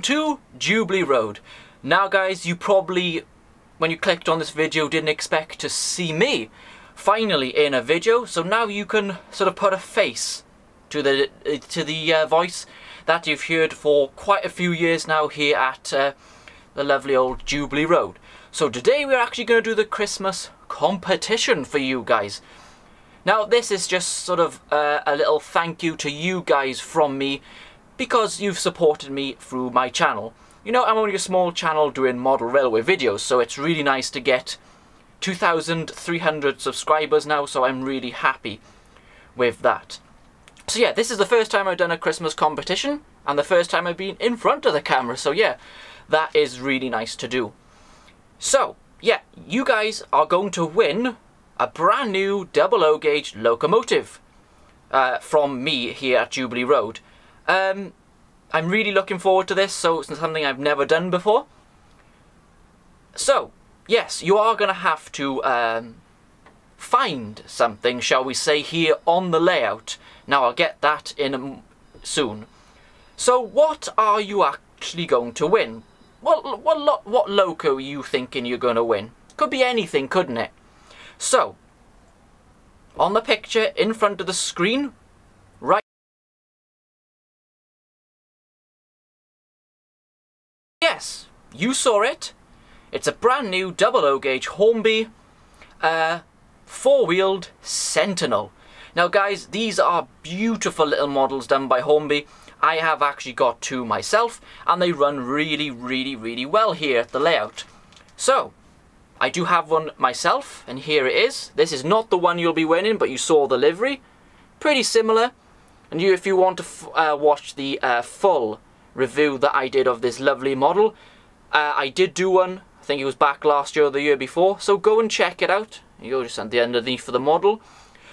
welcome to Jubilee Road. Now guys, you probably, when you clicked on this video, didn't expect to see me finally in a video, so now you can sort of put a face to the to the uh, voice that you've heard for quite a few years now here at uh, the lovely old Jubilee Road. So today we're actually going to do the Christmas competition for you guys. Now this is just sort of uh, a little thank you to you guys from me because you've supported me through my channel. You know, I'm only a small channel doing model railway videos, so it's really nice to get 2,300 subscribers now, so I'm really happy with that. So yeah, this is the first time I've done a Christmas competition, and the first time I've been in front of the camera, so yeah, that is really nice to do. So, yeah, you guys are going to win a brand new double O gauge locomotive uh, from me here at Jubilee Road. Um, I'm really looking forward to this, so it's something I've never done before. So, yes, you are going to have to um, find something, shall we say, here on the layout. Now, I'll get that in soon. So, what are you actually going to win? What, what, what loco are you thinking you're going to win? Could be anything, couldn't it? So, on the picture in front of the screen, Yes, you saw it. It's a brand new double gauge Hornby uh, four-wheeled Sentinel. Now guys, these are beautiful little models done by Hornby. I have actually got two myself and they run really, really, really well here at the layout. So, I do have one myself and here it is. This is not the one you'll be winning but you saw the livery. Pretty similar. And you, if you want to uh, watch the uh, full review that I did of this lovely model. Uh, I did do one, I think it was back last year or the year before, so go and check it out. You'll just at the underneath for the model.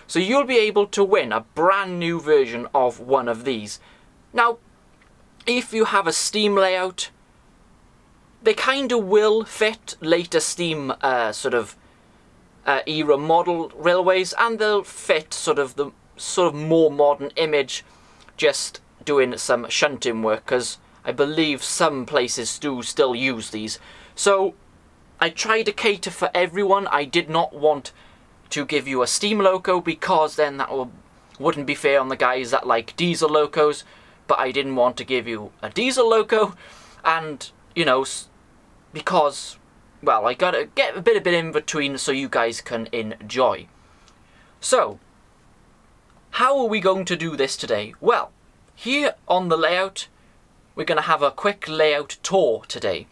So you'll be able to win a brand new version of one of these. Now, if you have a Steam layout, they kind of will fit later Steam uh, sort of uh, era model railways, and they'll fit sort of the sort of more modern image, just doing some shunting work because I believe some places do still use these. So I tried to cater for everyone. I did not want to give you a steam loco because then that will, wouldn't be fair on the guys that like diesel locos. But I didn't want to give you a diesel loco and, you know, because, well, I gotta get a bit of bit in between so you guys can enjoy. So, how are we going to do this today? Well, here on the layout, we're going to have a quick layout tour today,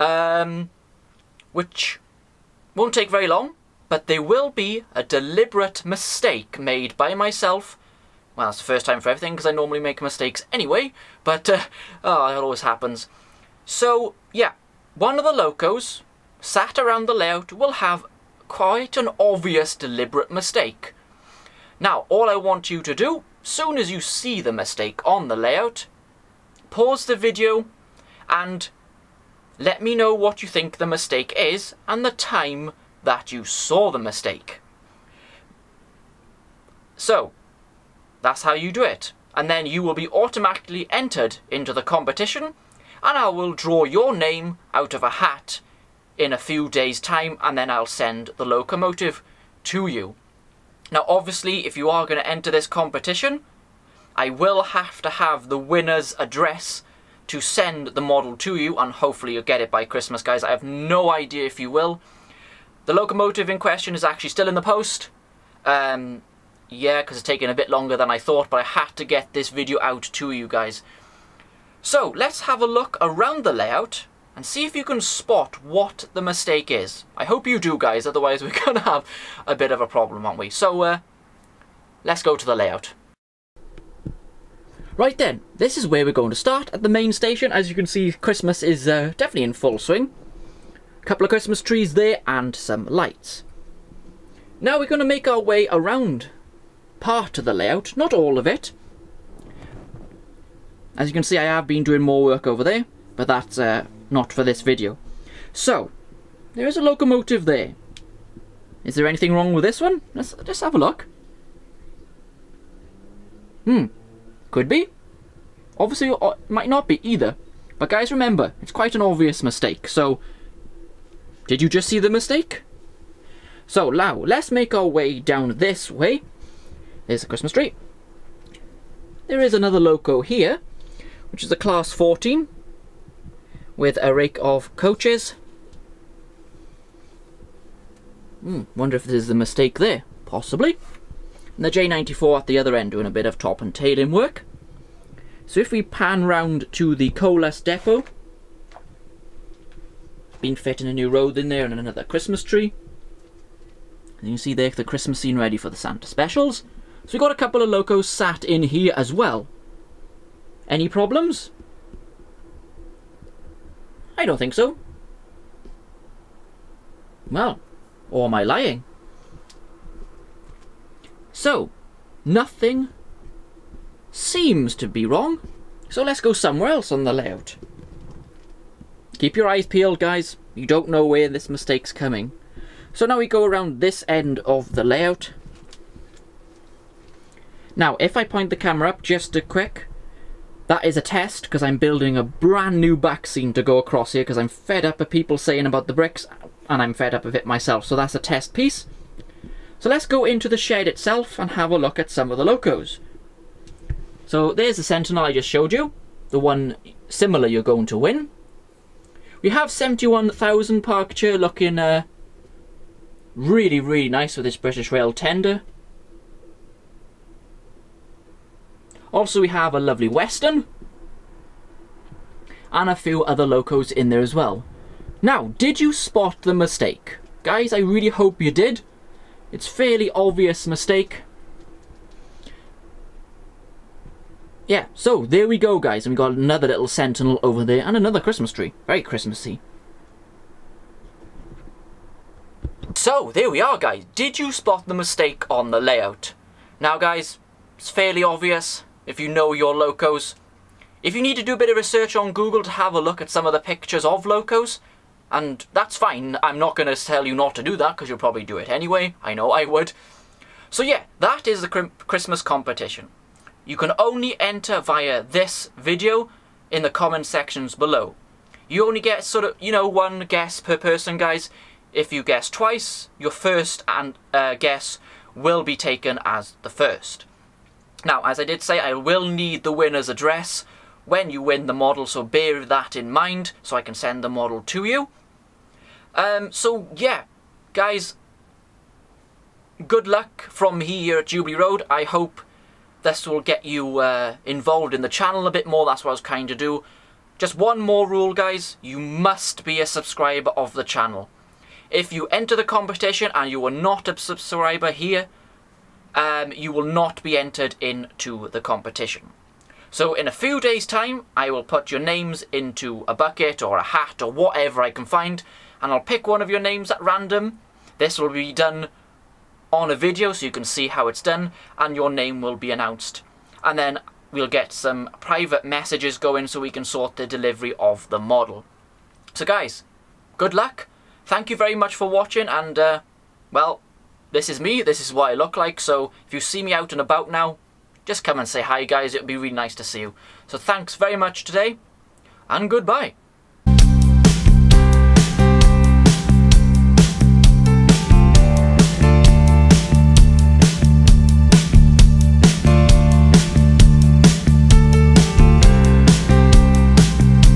um, which won't take very long, but there will be a deliberate mistake made by myself. Well, it's the first time for everything, because I normally make mistakes anyway, but, uh, oh, it always happens. So, yeah, one of the locos sat around the layout will have quite an obvious deliberate mistake. Now, all I want you to do soon as you see the mistake on the layout, pause the video and let me know what you think the mistake is and the time that you saw the mistake. So, that's how you do it. And then you will be automatically entered into the competition and I will draw your name out of a hat in a few days time and then I'll send the locomotive to you. Now obviously if you are going to enter this competition, I will have to have the winner's address to send the model to you and hopefully you'll get it by Christmas guys. I have no idea if you will. The locomotive in question is actually still in the post. Um, yeah, because it's taken a bit longer than I thought, but I had to get this video out to you guys. So, let's have a look around the layout and see if you can spot what the mistake is. I hope you do, guys, otherwise we're going to have a bit of a problem, aren't we? So, uh, let's go to the layout. Right then, this is where we're going to start at the main station. As you can see, Christmas is uh, definitely in full swing. A couple of Christmas trees there and some lights. Now we're going to make our way around part of the layout, not all of it. As you can see, I have been doing more work over there, but that's uh, not for this video. So, there is a locomotive there. Is there anything wrong with this one? Let's just have a look. Hmm. Could be. Obviously, it uh, might not be either. But guys, remember, it's quite an obvious mistake. So, did you just see the mistake? So now, let's make our way down this way. There's the Christmas tree. There is another loco here, which is a class 14 with a rake of coaches. Hmm, wonder if there's a mistake there. Possibly. And the J94 at the other end doing a bit of top and tailing work. So if we pan round to the Colas depot, been fitting a new road in there and another Christmas tree. And you can see there the Christmas scene ready for the Santa specials. So we got a couple of locos sat in here as well. Any problems? I don't think so. Well, or am I lying? So, nothing seems to be wrong. So let's go somewhere else on the layout. Keep your eyes peeled, guys. You don't know where this mistake's coming. So now we go around this end of the layout. Now, if I point the camera up just a quick, that is a test because I'm building a brand new back scene to go across here because I'm fed up of people saying about the bricks and I'm fed up of it myself. So that's a test piece. So let's go into the shed itself and have a look at some of the locos. So there's the Sentinel I just showed you, the one similar you're going to win. We have 71,000 Parkture looking uh, really, really nice with this British Rail tender. Also we have a lovely Western. And a few other locos in there as well. Now, did you spot the mistake? Guys, I really hope you did. It's fairly obvious mistake. Yeah, so there we go guys, and we got another little sentinel over there, and another Christmas tree. Very Christmassy. So, there we are guys. Did you spot the mistake on the layout? Now guys, it's fairly obvious if you know your locos. If you need to do a bit of research on Google to have a look at some of the pictures of locos, and that's fine, I'm not going to tell you not to do that because you'll probably do it anyway. I know I would. So yeah, that is the Christmas competition. You can only enter via this video in the comment sections below. You only get sort of, you know, one guess per person, guys. If you guess twice, your first and uh, guess will be taken as the first. Now, as I did say, I will need the winner's address when you win the model, so bear that in mind, so I can send the model to you. Um, so, yeah, guys, good luck from here at Jubilee Road. I hope this will get you uh, involved in the channel a bit more. That's what I was trying to do. Just one more rule, guys. You must be a subscriber of the channel. If you enter the competition and you are not a subscriber here, um, you will not be entered into the competition. So in a few days' time, I will put your names into a bucket or a hat or whatever I can find, and I'll pick one of your names at random. This will be done on a video so you can see how it's done and your name will be announced. And then we'll get some private messages going so we can sort the delivery of the model. So guys, good luck. Thank you very much for watching and, uh, well, this is me, this is what I look like, so if you see me out and about now, just come and say hi guys, it would be really nice to see you. So thanks very much today, and goodbye.